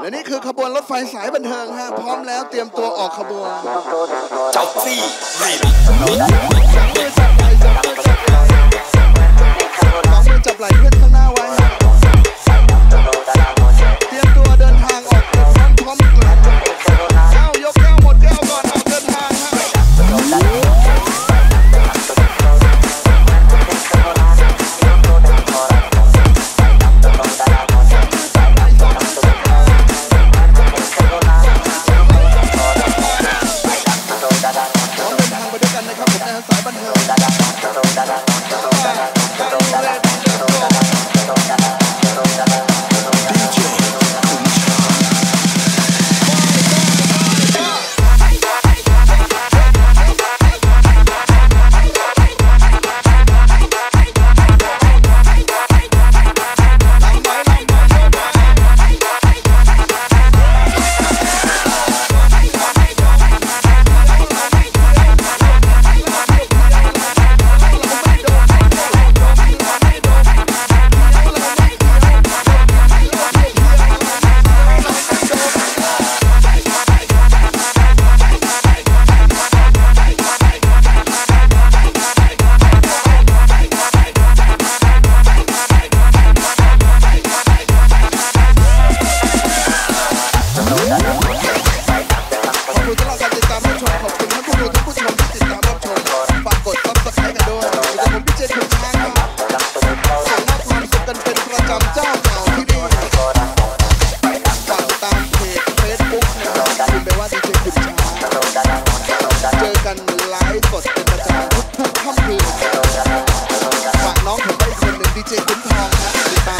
และนี่คือขบวนรถไฟสายบันเทิงฮะพร้อมแล้วเตรียมตัวออกขบวนเจ้าซี่รีบ กับเจ้าเก่าที่ดีเก่าตมเพจเฟซบุ๊กมพ์ไปว่จขุนช้างเจอกันไลฟ์สดเนประจำทุกๆค่ำคืนฝากน้องผมไปคนหนึ่งดีเจขุนทองนะติดตาม